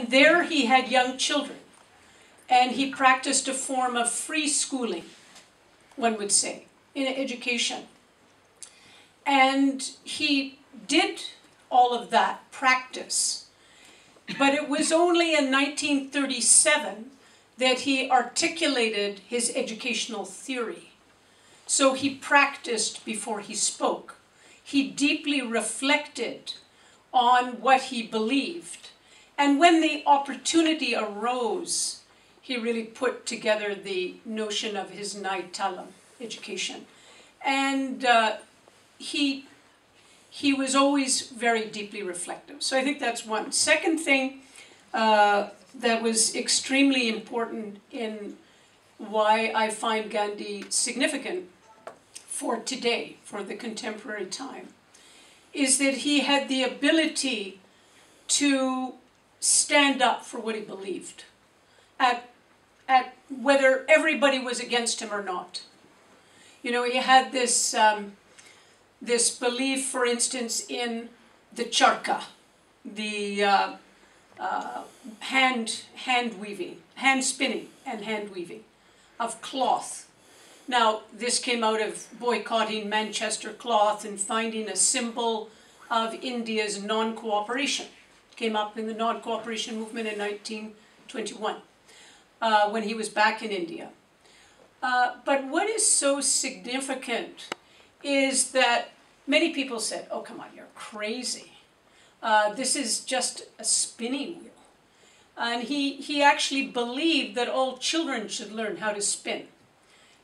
And there he had young children. And he practiced a form of free schooling, one would say, in education. And he did all of that practice. But it was only in 1937 that he articulated his educational theory. So he practiced before he spoke. He deeply reflected on what he believed. And when the opportunity arose, he really put together the notion of his Nai Talim education. And uh, he, he was always very deeply reflective. So I think that's one. Second thing uh, that was extremely important in why I find Gandhi significant for today, for the contemporary time, is that he had the ability to stand up for what he believed, at, at whether everybody was against him or not. You know, he had this, um, this belief, for instance, in the charka, the uh, uh, hand, hand weaving, hand spinning and hand weaving of cloth. Now, this came out of boycotting Manchester cloth and finding a symbol of India's non-cooperation. Came up in the non-cooperation movement in 1921 uh, when he was back in India. Uh, but what is so significant is that many people said, oh, come on, you're crazy. Uh, this is just a spinning wheel. And he, he actually believed that all children should learn how to spin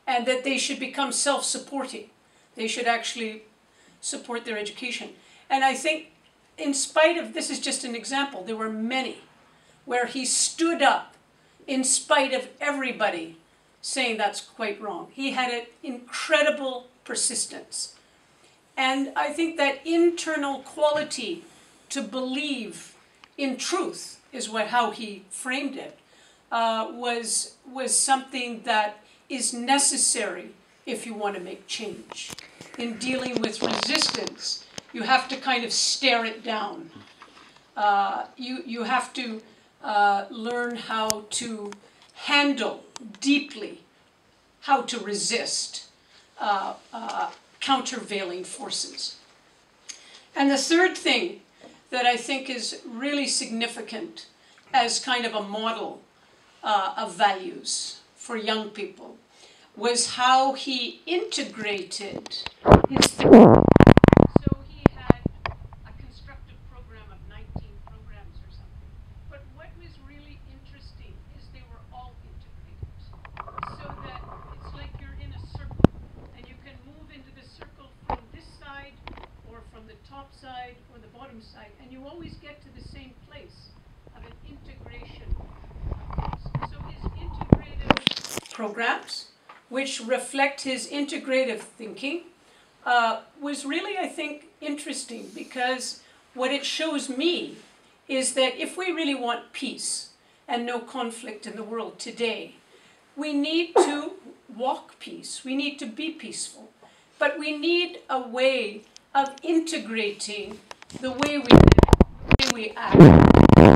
and that they should become self-supporting. They should actually support their education. And I think in spite of, this is just an example, there were many where he stood up in spite of everybody saying that's quite wrong. He had an incredible persistence. And I think that internal quality to believe in truth is what how he framed it uh, was was something that is necessary if you want to make change. In dealing with resistance, you have to kind of stare it down. Uh, you you have to uh, learn how to handle deeply how to resist uh, uh, countervailing forces. And the third thing that I think is really significant as kind of a model uh, of values for young people was how he integrated his so he had a constructive program of 19 programs or something but what was really interesting is they were all integrated so that it's like you're in a circle and you can move into the circle from this side or from the top side or the bottom side and you always get to the same place of an integration so his integrative programs which reflect his integrative thinking, uh, was really, I think, interesting because what it shows me is that if we really want peace and no conflict in the world today, we need to walk peace, we need to be peaceful, but we need a way of integrating the way we the way we act,